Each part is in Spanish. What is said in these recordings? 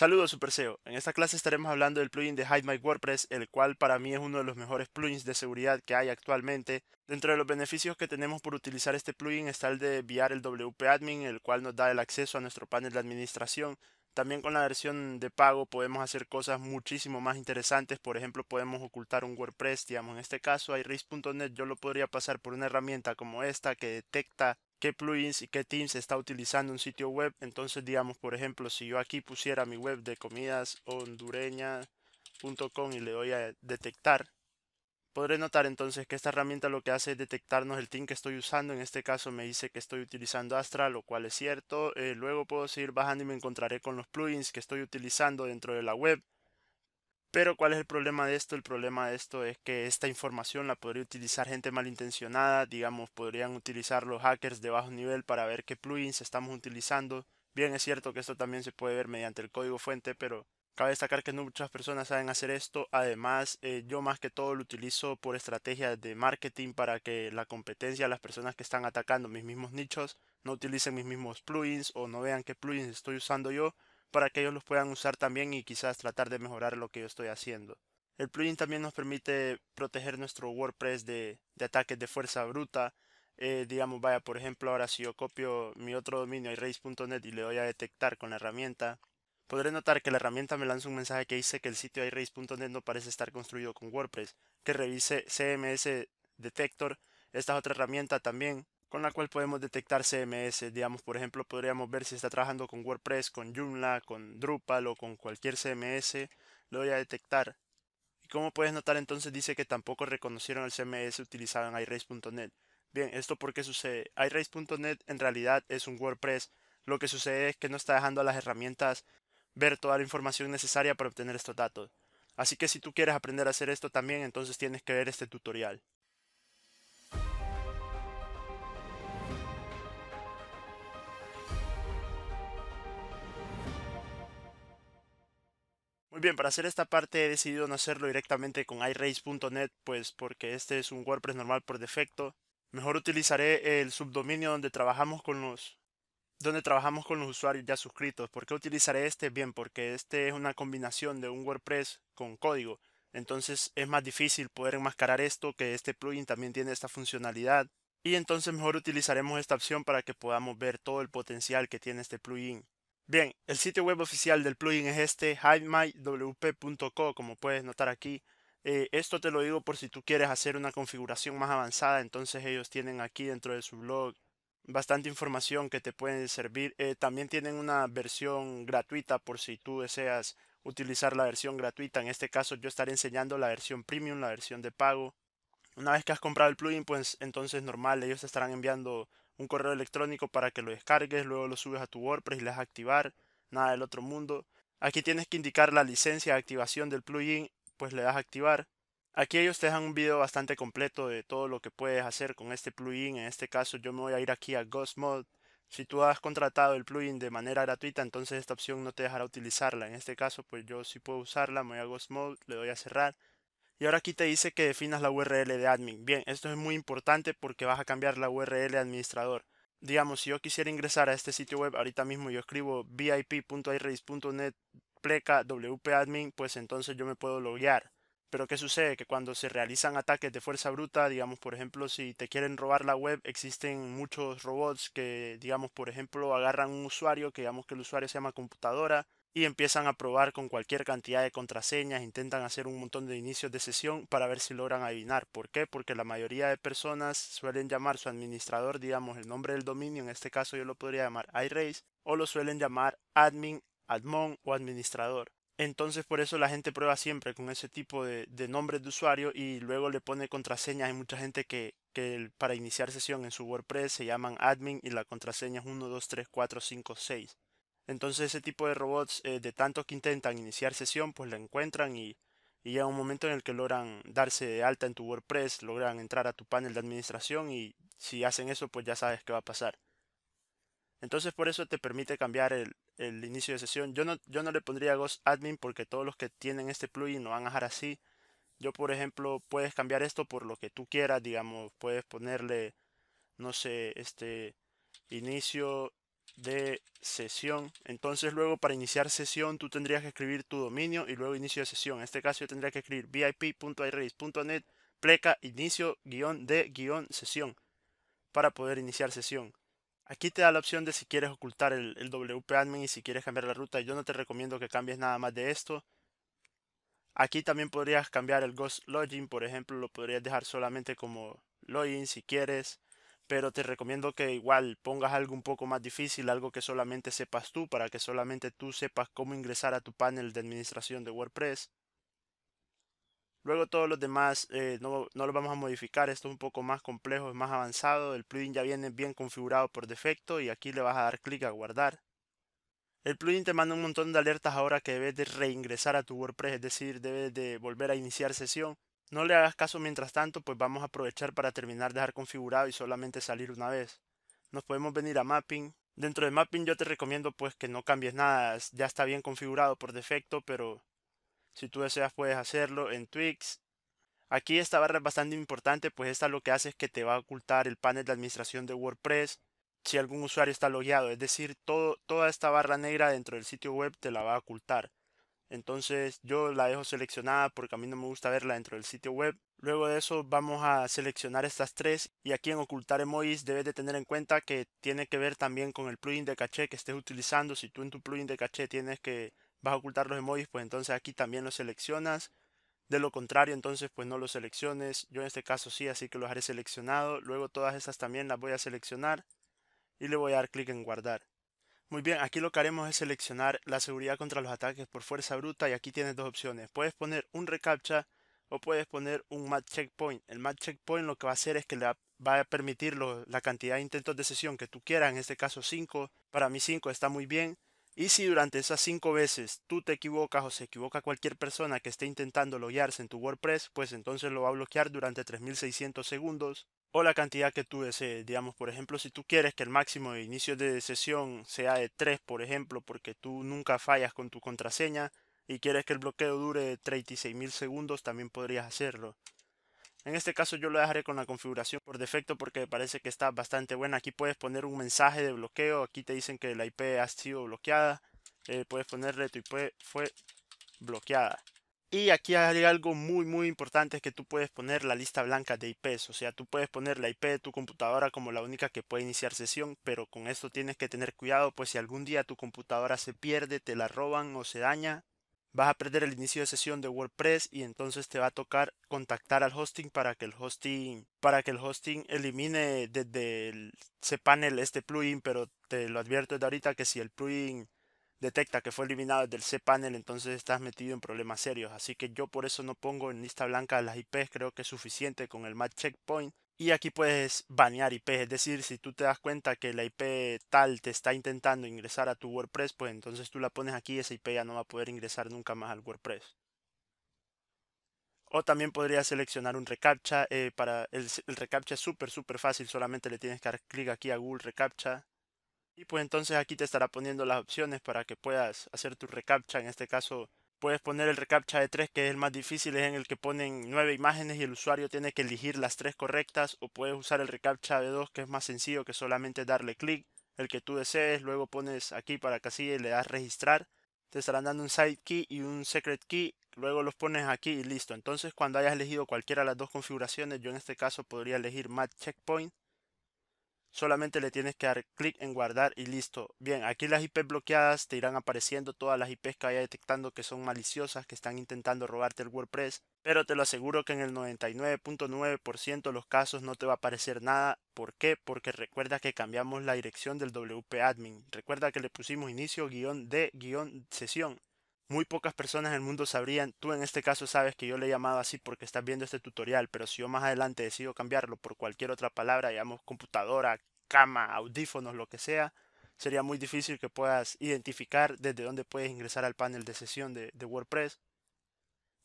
Saludos Super SEO. En esta clase estaremos hablando del plugin de Hide My WordPress, el cual para mí es uno de los mejores plugins de seguridad que hay actualmente. Dentro de los beneficios que tenemos por utilizar este plugin está el de enviar el WP Admin, el cual nos da el acceso a nuestro panel de administración. También con la versión de pago podemos hacer cosas muchísimo más interesantes. Por ejemplo, podemos ocultar un WordPress, digamos en este caso iRace.net yo lo podría pasar por una herramienta como esta que detecta qué plugins y qué themes está utilizando un sitio web. Entonces, digamos, por ejemplo, si yo aquí pusiera mi web de comidas hondureña.com y le doy a detectar, podré notar entonces que esta herramienta lo que hace es detectarnos el theme que estoy usando. En este caso me dice que estoy utilizando Astra, lo cual es cierto. Eh, luego puedo seguir bajando y me encontraré con los plugins que estoy utilizando dentro de la web. Pero ¿cuál es el problema de esto? El problema de esto es que esta información la podría utilizar gente malintencionada, digamos, podrían utilizar los hackers de bajo nivel para ver qué plugins estamos utilizando. Bien, es cierto que esto también se puede ver mediante el código fuente, pero cabe destacar que no muchas personas saben hacer esto. Además, eh, yo más que todo lo utilizo por estrategias de marketing para que la competencia, las personas que están atacando mis mismos nichos, no utilicen mis mismos plugins o no vean qué plugins estoy usando yo para que ellos los puedan usar también y quizás tratar de mejorar lo que yo estoy haciendo. El plugin también nos permite proteger nuestro WordPress de, ataques de fuerza bruta. Eh, digamos, vaya, por ejemplo, ahora si yo copio mi otro dominio, iRace.net, y le doy a detectar con la herramienta, podré notar que la herramienta me lanza un mensaje que dice que el sitio iRace.net no parece estar construido con WordPress, que revise CMS Detector. Esta es otra herramienta también con la cual podemos detectar CMS. Digamos, por ejemplo, podríamos ver si está trabajando con WordPress, con Joomla, con Drupal o con cualquier CMS. Lo voy a detectar. Y como puedes notar, entonces dice que tampoco reconocieron el CMS utilizado en iRace.net. Bien, ¿esto por qué sucede? iRace.net en realidad es un WordPress. Lo que sucede es que no está dejando a las herramientas ver toda la información necesaria para obtener estos datos. Así que si tú quieres aprender a hacer esto también, entonces tienes que ver este tutorial. Bien, para hacer esta parte he decidido no hacerlo directamente con iRace.net, pues porque este es un WordPress normal por defecto. Mejor utilizaré el subdominio donde trabajamos con los donde trabajamos con los usuarios ya suscritos. ¿Por qué utilizaré este? Bien, porque este es una combinación de un WordPress con código. Entonces es más difícil poder enmascarar esto, que este plugin también tiene esta funcionalidad. Y entonces mejor utilizaremos esta opción para que podamos ver todo el potencial que tiene este plugin. Bien, el sitio web oficial del plugin es este, hidemywp.co, como puedes notar aquí. Eh, esto te lo digo por si tú quieres hacer una configuración más avanzada, entonces ellos tienen aquí dentro de su blog bastante información que te pueden servir. Eh, también tienen una versión gratuita por si tú deseas utilizar la versión gratuita. En este caso yo estaré enseñando la versión premium, la versión de pago. Una vez que has comprado el plugin, pues entonces normal, ellos te estarán enviando un correo electrónico para que lo descargues, luego lo subes a tu WordPress y le das a activar, nada del otro mundo. Aquí tienes que indicar la licencia de activación del plugin, pues le das a activar. Aquí ellos te dejan un video bastante completo de todo lo que puedes hacer con este plugin. En este caso yo me voy a ir aquí a Ghost Mode. Si tú has contratado el plugin de manera gratuita, entonces esta opción no te dejará utilizarla. En este caso, pues yo sí puedo usarla. Me voy a Ghost Mode, le doy a cerrar. Y ahora aquí te dice que definas la URL de admin. Bien, esto es muy importante porque vas a cambiar la URL administrador. Digamos, si yo quisiera ingresar a este sitio web, ahorita mismo yo escribo vip.iRace.net pleca wp-admin, pues entonces yo me puedo loguear. Pero ¿qué sucede? Que cuando se realizan ataques de fuerza bruta, digamos, por ejemplo, si te quieren robar la web, existen muchos robots que, digamos, por ejemplo, agarran un usuario, que digamos que el usuario se llama computadora, y empiezan a probar con cualquier cantidad de contraseñas, intentan hacer un montón de inicios de sesión para ver si logran adivinar. ¿Por qué? Porque la mayoría de personas suelen llamar su administrador, digamos, el nombre del dominio, en este caso yo lo podría llamar iRace, o lo suelen llamar admin, admon o administrador. Entonces por eso la gente prueba siempre con ese tipo de, nombres de usuario y luego le pone contraseñas. Hay mucha gente que, que para iniciar sesión en su WordPress se llaman admin y la contraseña es 1, 2, 3, 4, 5, 6. Entonces ese tipo de robots, eh, de tanto que intentan iniciar sesión, pues la encuentran y, y llega un momento en el que logran darse de alta en tu WordPress, logran entrar a tu panel de administración y si hacen eso, pues ya sabes qué va a pasar. Entonces por eso te permite cambiar el, el inicio de sesión. Yo no, yo no le pondría Ghost Admin porque todos los que tienen este plugin lo van a dejar así. Yo, por ejemplo, puedes cambiar esto por lo que tú quieras, digamos, puedes ponerle, no sé, este inicio de sesión. Entonces luego para iniciar sesión tú tendrías que escribir tu dominio y luego inicio de sesión. En este caso yo tendría que escribir vip.iRace.net pleca inicio guion de guion sesión para poder iniciar sesión. Aquí te da la opción de si quieres ocultar el, el admin y si quieres cambiar la ruta. Yo no te recomiendo que cambies nada más de esto. Aquí también podrías cambiar el Ghost Login, por ejemplo, lo podrías dejar solamente como login si quieres pero te recomiendo que igual pongas algo un poco más difícil, algo que solamente sepas tú, para que solamente tú sepas cómo ingresar a tu panel de administración de WordPress. Luego todos los demás eh, no, no los vamos a modificar, esto es un poco más complejo, es más avanzado, el plugin ya viene bien configurado por defecto y aquí le vas a dar clic a guardar. El plugin te manda un montón de alertas ahora que debes de reingresar a tu WordPress, es decir, debes de volver a iniciar sesión no le hagas caso mientras tanto, pues vamos a aprovechar para terminar de dejar configurado y solamente salir una vez. Nos podemos venir a Mapping. Dentro de Mapping yo te recomiendo pues que no cambies nada, ya está bien configurado por defecto, pero si tú deseas puedes hacerlo en Twix. Aquí esta barra es bastante importante, pues esta lo que hace es que te va a ocultar el panel de administración de WordPress si algún usuario está logueado, es decir, toda esta barra negra dentro del sitio web te la va a ocultar. Entonces yo la dejo seleccionada porque a mí no me gusta verla dentro del sitio web. Luego de eso vamos a seleccionar estas tres y aquí en ocultar emojis debes de tener en cuenta que tiene que ver también con el plugin de caché que estés utilizando. Si tú en tu plugin de caché tienes que vas a ocultar los emojis, pues entonces aquí también los seleccionas. De lo contrario, entonces pues no los selecciones. Yo en este caso sí, así que los haré seleccionado. Luego todas estas también las voy a seleccionar y le voy a dar clic en guardar. Muy bien, aquí lo que haremos es seleccionar la seguridad contra los ataques por fuerza bruta y aquí tienes dos opciones. Puedes poner un reCAPTCHA o puedes poner un match checkpoint. El match checkpoint lo que va a hacer es que le va a permitir la cantidad de intentos de sesión que tú quieras, en este caso 5. Para mí 5 está muy bien. Y si durante esas 5 veces tú te equivocas o se equivoca cualquier persona que esté intentando loguearse en tu WordPress, pues entonces lo va a bloquear durante 3600 segundos o la cantidad que tú desees. Digamos, por ejemplo, si tú quieres que el máximo de inicio de sesión sea de 3, por ejemplo, porque tú nunca fallas con tu contraseña y quieres que el bloqueo dure 36.000 segundos, también podrías hacerlo. En este caso yo lo dejaré con la configuración por defecto porque me parece que está bastante buena. Aquí puedes poner un mensaje de bloqueo. Aquí te dicen que la IP ha sido bloqueada. Eh, puedes ponerle tu IP fue bloqueada. Y aquí hay algo muy muy importante que tú puedes poner la lista blanca de IPs, o sea, tú puedes poner la IP de tu computadora como la única que puede iniciar sesión, pero con esto tienes que tener cuidado, pues si algún día tu computadora se pierde, te la roban o se daña, vas a perder el inicio de sesión de WordPress y entonces te va a tocar contactar al hosting para que el hosting para que el hosting elimine desde el cPanel este plugin, pero te lo advierto desde ahorita que si el plugin detecta que fue eliminado del cPanel, entonces estás metido en problemas serios. Así que yo por eso no pongo en lista blanca las IPs, creo que es suficiente con el match checkpoint. Y aquí puedes banear IPs, es decir, si tú te das cuenta que la IP tal te está intentando ingresar a tu WordPress, pues entonces tú la pones aquí y esa IP ya no va a poder ingresar nunca más al WordPress. O también podrías seleccionar un reCAPTCHA. Eh, para el, el reCAPTCHA es súper, súper fácil. Solamente le tienes que dar clic aquí a Google reCAPTCHA y pues entonces aquí te estará poniendo las opciones para que puedas hacer tu reCAPTCHA. En este caso puedes poner el reCAPTCHA de 3 que es el más difícil, es en el que ponen 9 imágenes y el usuario tiene que elegir las 3 correctas. O puedes usar el reCAPTCHA de 2 que es más sencillo que solamente darle clic, el que tú desees. Luego pones aquí para casilla y le das registrar. Te estarán dando un side key y un secret key. Luego los pones aquí y listo. Entonces cuando hayas elegido cualquiera de las dos configuraciones, yo en este caso podría elegir Match Checkpoint solamente le tienes que dar clic en guardar y listo. Bien, aquí las IP bloqueadas te irán apareciendo todas las IPs que vaya detectando que son maliciosas, que están intentando robarte el WordPress, pero te lo aseguro que en el 99.9% de los casos no te va a aparecer nada. ¿Por qué? Porque recuerda que cambiamos la dirección del WP admin. Recuerda que le pusimos inicio guion de guion sesión. Muy pocas personas en el mundo sabrían, tú en este caso sabes que yo le he llamado así porque estás viendo este tutorial, pero si yo más adelante decido cambiarlo por cualquier otra palabra, digamos computadora, cama, audífonos, lo que sea, sería muy difícil que puedas identificar desde dónde puedes ingresar al panel de sesión de, WordPress.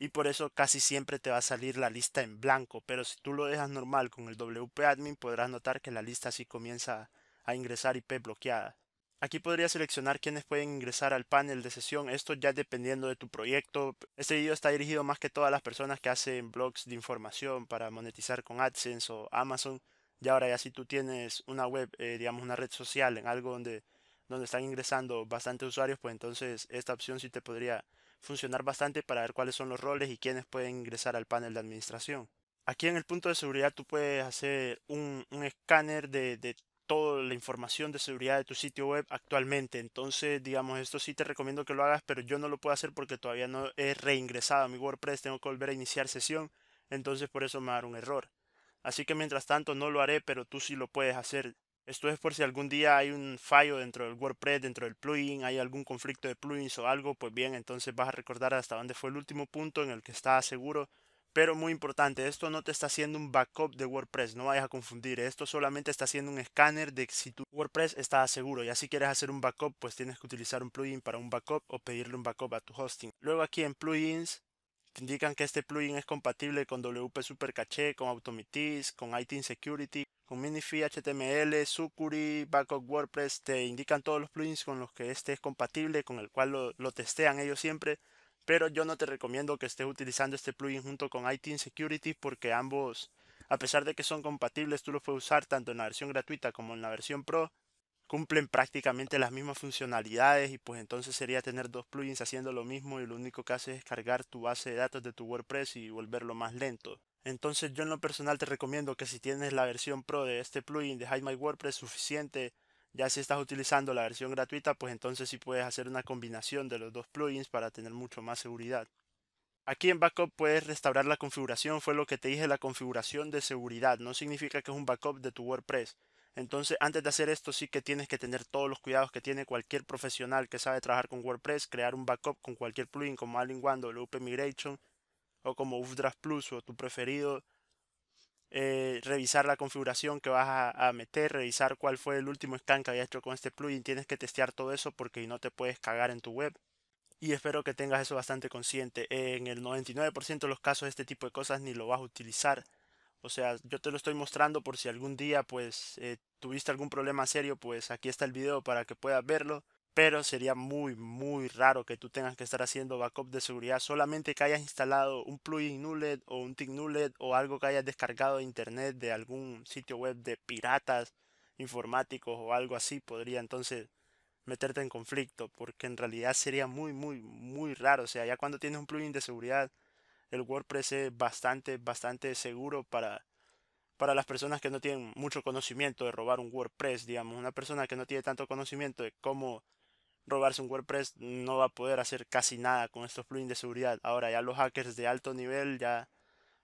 Y por eso casi siempre te va a salir la lista en blanco, pero si tú lo dejas normal con el WP admin podrás notar que la lista sí comienza a ingresar IP bloqueada. Aquí podrías seleccionar quiénes pueden ingresar al panel de sesión, esto ya dependiendo de tu proyecto. Este video está dirigido más que todas las personas que hacen blogs de información para monetizar con AdSense o Amazon. Y ahora ya si tú tienes una web, eh, digamos una red social, en algo donde donde están ingresando bastantes usuarios, pues entonces esta opción sí te podría funcionar bastante para ver cuáles son los roles y quiénes pueden ingresar al panel de administración. Aquí en el punto de seguridad tú puedes hacer un, escáner de, de toda la información de seguridad de tu sitio web actualmente. Entonces, digamos, esto sí te recomiendo que lo hagas, pero yo no lo puedo hacer porque todavía no he reingresado a mi WordPress, tengo que volver a iniciar sesión, entonces por eso me va a dar un error. Así que mientras tanto no lo haré, pero tú sí lo puedes hacer. Esto es por si algún día hay un fallo dentro del WordPress, dentro del plugin, hay algún conflicto de plugins o algo, pues bien, entonces vas a recordar hasta dónde fue el último punto en el que estaba seguro pero muy importante, esto no te está haciendo un backup de WordPress, no vayas a confundir. Esto solamente está haciendo un escáner de si tu WordPress está seguro. Ya si quieres hacer un backup, pues tienes que utilizar un plugin para un backup o pedirle un backup a tu hosting. Luego aquí en plugins te indican que este plugin es compatible con WP Super Cache, con Automitis, con IT Security, con Minify HTML, Sucuri, Backup WordPress. Te indican todos los plugins con los que este es compatible, con el cual lo, lo testean ellos siempre pero yo no te recomiendo que estés utilizando este plugin junto con IT Security porque ambos, a pesar de que son compatibles, tú los puedes usar tanto en la versión gratuita como en la versión Pro, cumplen prácticamente las mismas funcionalidades y pues entonces sería tener dos plugins haciendo lo mismo y lo único que hace es cargar tu base de datos de tu WordPress y volverlo más lento. Entonces yo en lo personal te recomiendo que si tienes la versión Pro de este plugin de Hide My WordPress suficiente ya si estás utilizando la versión gratuita, pues entonces sí puedes hacer una combinación de los dos plugins para tener mucho más seguridad. Aquí en Backup puedes restaurar la configuración, fue lo que te dije, la configuración de seguridad, no significa que es un backup de tu WordPress. Entonces, antes de hacer esto, sí que tienes que tener todos los cuidados que tiene cualquier profesional que sabe trabajar con WordPress, crear un backup con cualquier plugin como All-in-One, WP Migration o como Updraft Plus o tu preferido, eh, revisar la configuración que vas a, meter, revisar cuál fue el último scan que había hecho con este plugin. Tienes que testear todo eso porque no te puedes cagar en tu web. Y espero que tengas eso bastante consciente. En el 99% de los casos este tipo de cosas ni lo vas a utilizar. O sea, yo te lo estoy mostrando por si algún día pues eh, tuviste algún problema serio, pues aquí está el video para que puedas verlo pero sería muy muy raro que tú tengas que estar haciendo backup de seguridad solamente que hayas instalado un plugin Nullet o un tick Nullet o algo que hayas descargado de internet de algún sitio web de piratas informáticos o algo así podría entonces meterte en conflicto porque en realidad sería muy muy muy raro. O sea ya cuando tienes un plugin de seguridad el WordPress es bastante bastante seguro para para las personas que no tienen mucho conocimiento de robar un WordPress digamos. Una persona que no tiene tanto conocimiento de cómo robarse un WordPress no va a poder hacer casi nada con estos plugins de seguridad. Ahora ya los hackers de alto nivel ya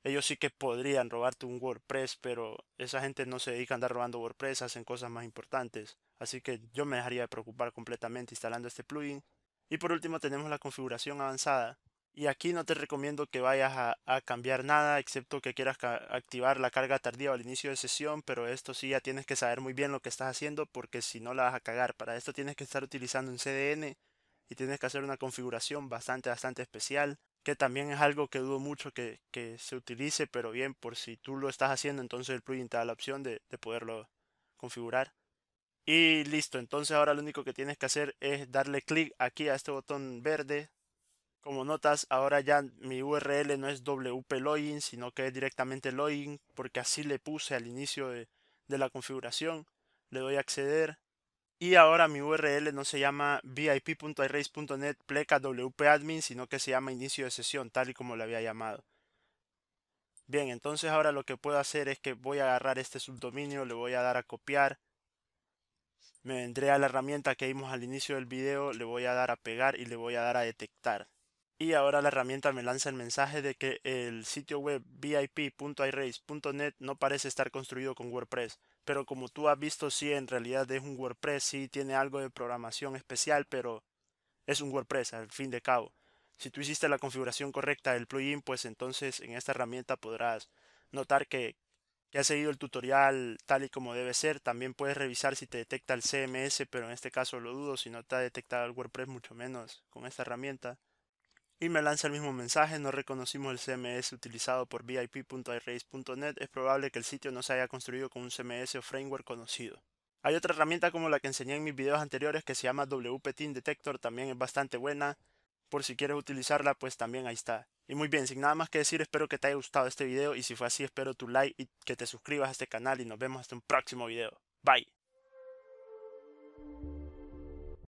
ellos sí que podrían robarte un WordPress, pero esa gente no se dedica a andar robando WordPress, hacen cosas más importantes. Así que yo me dejaría de preocupar completamente instalando este plugin. Y por último tenemos la configuración avanzada. Y aquí no te recomiendo que vayas a, cambiar nada, excepto que quieras activar la carga tardía al inicio de sesión, pero esto sí ya tienes que saber muy bien lo que estás haciendo porque si no la vas a cagar. Para esto tienes que estar utilizando un CDN y tienes que hacer una configuración bastante, bastante especial, que también es algo que dudo mucho que, se utilice, pero bien, por si tú lo estás haciendo, entonces el plugin te da la opción de, de poderlo configurar. Y listo, entonces ahora lo único que tienes que hacer es darle clic aquí a este botón verde como notas, ahora ya mi URL no es WP login, sino que es directamente login, porque así le puse al inicio de, la configuración. Le doy a acceder. Y ahora mi URL no se llama vip.iRace.net pleca wp-admin, sino que se llama inicio de sesión, tal y como lo había llamado. Bien, entonces ahora lo que puedo hacer es que voy a agarrar este subdominio, le voy a dar a copiar. Me vendré a la herramienta que vimos al inicio del video, le voy a dar a pegar y le voy a dar a detectar y ahora la herramienta me lanza el mensaje de que el sitio web vip.irace.net no parece estar construido con WordPress, pero como tú has visto sí en realidad es un WordPress, sí tiene algo de programación especial, pero es un WordPress al fin de cabo. Si tú hiciste la configuración correcta del plugin, pues entonces en esta herramienta podrás notar que, que has seguido el tutorial tal y como debe ser. También puedes revisar si te detecta el CMS, pero en este caso lo dudo, si no te ha detectado el WordPress mucho menos con esta herramienta y me lanza el mismo mensaje, no reconocimos el CMS utilizado por vip.iRace.net, es probable que el sitio no se haya construido con un CMS o framework conocido. Hay otra herramienta como la que enseñé en mis videos anteriores que se llama WP Team Detector, también es bastante buena, por si quieres utilizarla pues también ahí está. Y muy bien, sin nada más que decir, espero que te haya gustado este video y si fue así espero tu like y que te suscribas a este canal y nos vemos hasta un próximo video. Bye.